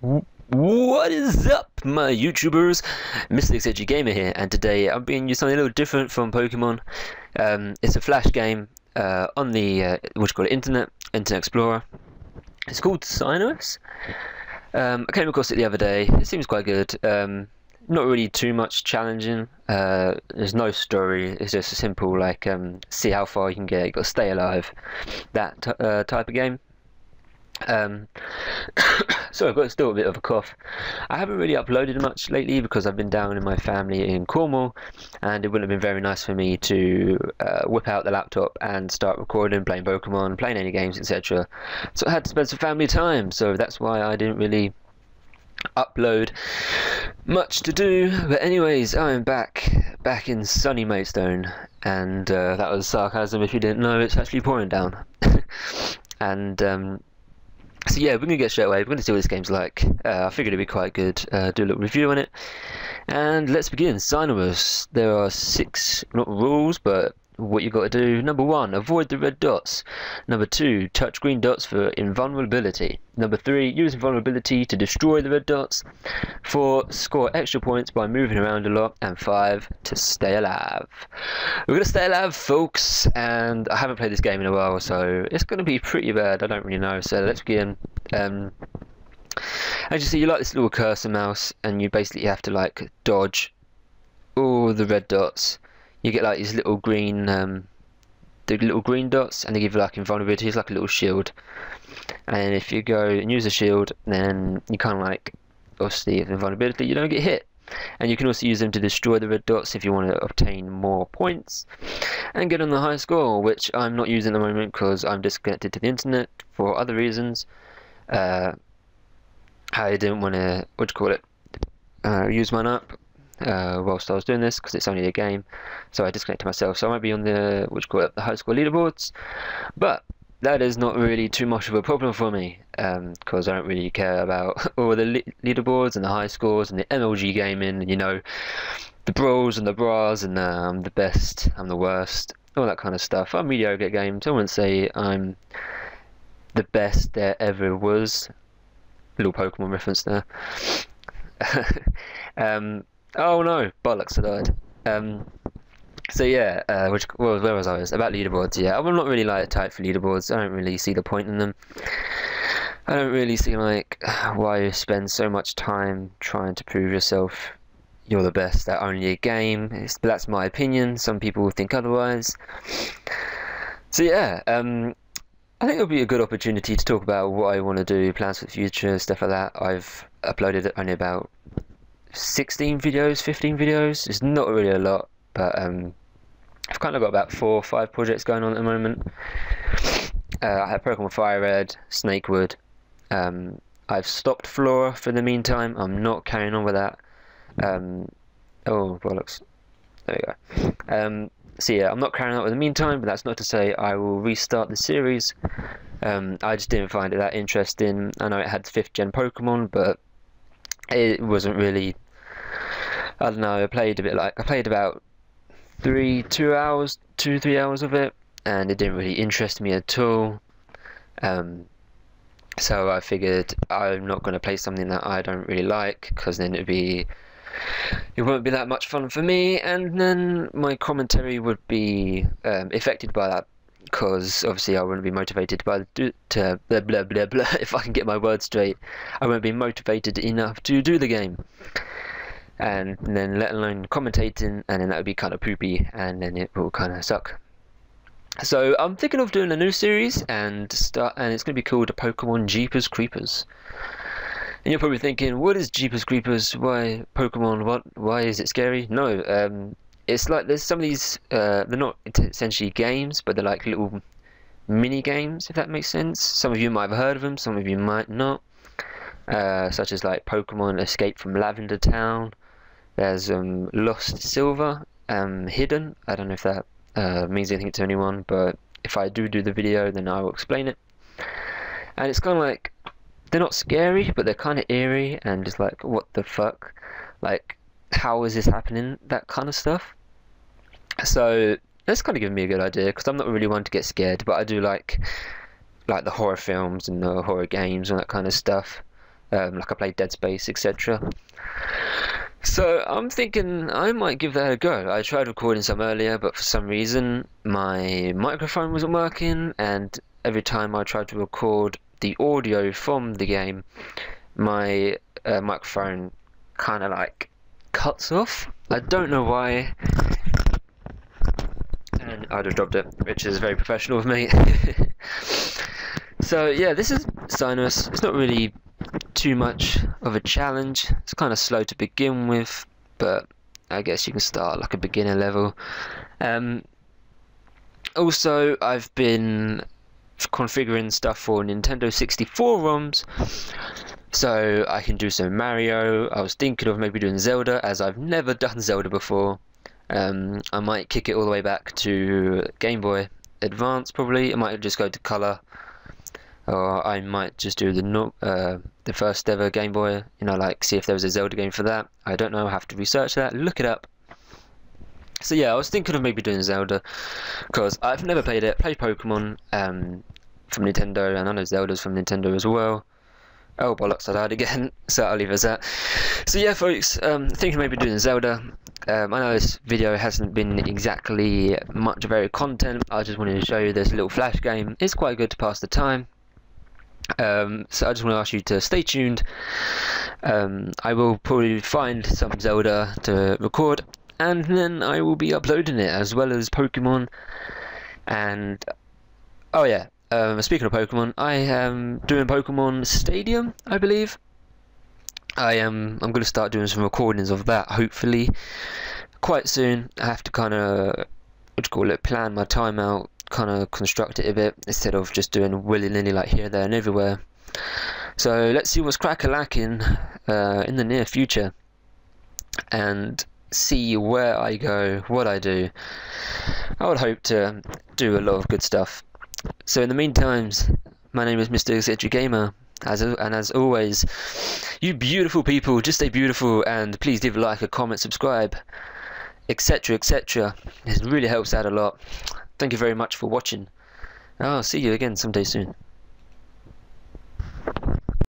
What is up, my YouTubers? Mr. Eccentric Gamer here, and today I'm bringing you something a little different from Pokemon. Um, it's a flash game uh, on the uh, what you call it, Internet, Internet Explorer. It's called Sinuous. Um, I came across it the other day. It seems quite good. Um, not really too much challenging. Uh, there's no story. It's just a simple like um, see how far you can get. You got to stay alive. That uh, type of game. Um, so I've got still a bit of a cough. I haven't really uploaded much lately because I've been down in my family in Cornwall, and it wouldn't have been very nice for me to uh, whip out the laptop and start recording, playing Pokemon, playing any games, etc. So I had to spend some family time. So that's why I didn't really upload much to do. But anyways, I'm back, back in sunny Maidstone, and uh, that was sarcasm. If you didn't know, it's actually pouring down, and. Um, so yeah, we're gonna get straight away. We're gonna see what this game's like. Uh, I figured it'd be quite good. Uh, do a little review on it, and let's begin. Sinuous. There are six not rules, but what you've got to do. Number one, avoid the red dots. Number two, touch green dots for invulnerability. Number three, use invulnerability to destroy the red dots. Four, score extra points by moving around a lot. And five, to stay alive. We're going to stay alive, folks, and I haven't played this game in a while, so it's going to be pretty bad. I don't really know, so let's begin. Um, as you see, you like this little cursor mouse, and you basically have to like dodge all the red dots you get like these little green um, the little green dots and they give you like invulnerability it's like a little shield. And if you go and use a shield then you kind of like obviously invulnerability you don't get hit. And you can also use them to destroy the red dots if you want to obtain more points. And get on the high score which I'm not using at the moment because I'm disconnected to the internet for other reasons. Uh, I didn't want to what do you call it uh, use mine up uh, whilst I was doing this because it's only a game. So I disconnected myself. So I might be on the which call it the high school leaderboards, but that is not really too much of a problem for me because um, I don't really care about all the le leaderboards and the high scores and the MLG gaming. And, you know, the brawls and the bras and uh, I'm the best, I'm the worst, all that kind of stuff. I'm mediocre at games. I wouldn't say I'm the best there ever was. Little Pokemon reference there. um, Oh no, bollocks! I died. Um, so yeah, uh, which well, where was I? Was about leaderboards. Yeah, I'm not really like type for leaderboards. I don't really see the point in them. I don't really see like why you spend so much time trying to prove yourself you're the best at only a game. It's, that's my opinion. Some people will think otherwise. So yeah, um, I think it'll be a good opportunity to talk about what I want to do, plans for the future, stuff like that. I've uploaded only about 16 videos, 15 videos. It's not really a lot, but um, I've kind of got about four or five projects going on at the moment. Uh, I have Pokemon Fire Red, Snakewood. Um, I've stopped Flora for the meantime. I'm not carrying on with that. Um, oh, bollocks. There we go. Um, so yeah, I'm not carrying on with the meantime, but that's not to say I will restart the series. Um, I just didn't find it that interesting. I know it had 5th gen Pokemon, but it wasn't really I don't know. I played a bit like I played about three, two hours, two, three hours of it, and it didn't really interest me at all. Um, so I figured I'm not going to play something that I don't really like, because then it'd be it won't be that much fun for me, and then my commentary would be um, affected by that. Because obviously I wouldn't be motivated by the to blah blah blah blah. If I can get my words straight, I won't be motivated enough to do the game and then let alone commentating, and then that would be kind of poopy, and then it will kind of suck. So I'm thinking of doing a new series, and start, and it's going to be called Pokemon Jeepers Creepers. And you're probably thinking, what is Jeepers Creepers? Why Pokemon? What? Why is it scary? No, um, it's like there's some of these. Uh, they're not essentially games, but they're like little mini games, if that makes sense. Some of you might have heard of them, some of you might not. Uh, such as like Pokemon Escape from Lavender Town, there's um, Lost Silver, um, Hidden. I don't know if that uh, means anything to anyone, but if I do do the video, then I will explain it. And it's kind of like they're not scary, but they're kind of eerie and just like what the fuck, like how is this happening? That kind of stuff. So that's kind of given me a good idea because I'm not really one to get scared, but I do like like the horror films and the horror games and that kind of stuff. um, like I play Dead Space, etc. So I'm thinking I might give that a go. I tried recording some earlier, but for some reason my microphone wasn't working, and every time I tried to record the audio from the game, my uh, microphone kind of like cuts off. I don't know why. And I'd have dropped it, which is very professional of me. so yeah, this is Sinuous. It's not really too much of a challenge. It's kind of slow to begin with, but I guess you can start like a beginner level. Um, also, I've been configuring stuff for Nintendo 64 ROMs, so I can do some Mario. I was thinking of maybe doing Zelda, as I've never done Zelda before. Um, I might kick it all the way back to Game Boy Advance, probably. I might just go to Color or I might just do the uh, the first ever Game Boy. You know, like see if there was a Zelda game for that. I don't know. I have to research that. Look it up. So yeah, I was thinking of maybe doing Zelda because I've never played it. Played Pokemon um, from Nintendo, and I know Zelda's from Nintendo as well. Oh bollocks, I died again. So I'll leave it as that. So yeah, folks, um, thinking maybe doing Zelda. Um, I know this video hasn't been exactly much of very content. I just wanted to show you this little flash game. It's quite good to pass the time. Um, so I just want to ask you to stay tuned. Um, I will probably find some Zelda to record, and then I will be uploading it as well as Pokemon. And oh yeah, um, speaking of Pokemon, I am doing Pokemon Stadium, I believe. I am. I'm going to start doing some recordings of that. Hopefully, quite soon. I have to kind of what do you call it? Plan my time out kind of construct it a bit instead of just doing willy-nilly like here, there and everywhere. So let's see what's crack-a-lacking uh, in the near future and see where I go, what I do. I would hope to do a lot of good stuff. So in the meantime, my name is Mr. Eccentric Gamer. As and as always, you beautiful people, just stay beautiful and please leave a like, a comment, subscribe, etc. etc. It really helps out a lot. Thank you very much for watching. I'll see you again someday soon.